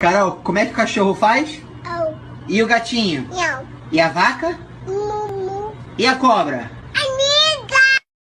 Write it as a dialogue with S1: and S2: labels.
S1: Carol, como é que o cachorro faz?
S2: Au.
S1: E o gatinho?
S2: Miau.
S1: E a vaca?
S2: Mumu.
S1: E a cobra?